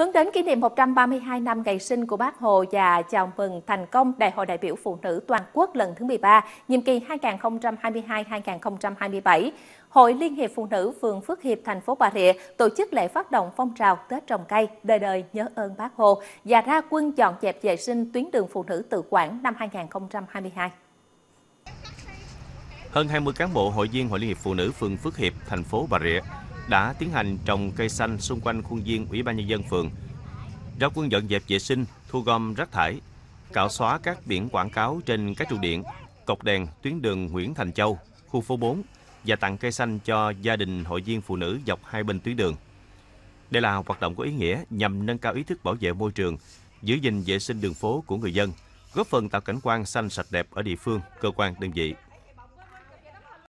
Hướng đến kỷ niệm 132 năm ngày sinh của Bác Hồ và chào mừng thành công Đại hội đại biểu Phụ nữ toàn quốc lần thứ 13, nhiệm kỳ 2022-2027, Hội Liên hiệp Phụ nữ phường Phước Hiệp, thành phố Bà Rịa tổ chức lễ phát động phong trào Tết trồng cây, đời đời nhớ ơn Bác Hồ và ra quân dọn dẹp vệ sinh tuyến đường phụ nữ tự quản năm 2022. Hơn 20 cán bộ hội viên Hội Liên hiệp Phụ nữ phường Phước Hiệp, thành phố Bà Rịa đã tiến hành trồng cây xanh xung quanh khuôn viên Ủy ban nhân dân phường. Ra quân dọn dẹp vệ sinh, thu gom rác thải, cạo xóa các biển quảng cáo trên các trụ điện, cột đèn tuyến đường Nguyễn Thành Châu, khu phố 4 và tặng cây xanh cho gia đình hội viên phụ nữ dọc hai bên tuyến đường. Đây là hoạt động có ý nghĩa nhằm nâng cao ý thức bảo vệ môi trường, giữ gìn vệ sinh đường phố của người dân, góp phần tạo cảnh quan xanh sạch đẹp ở địa phương, cơ quan đơn vị.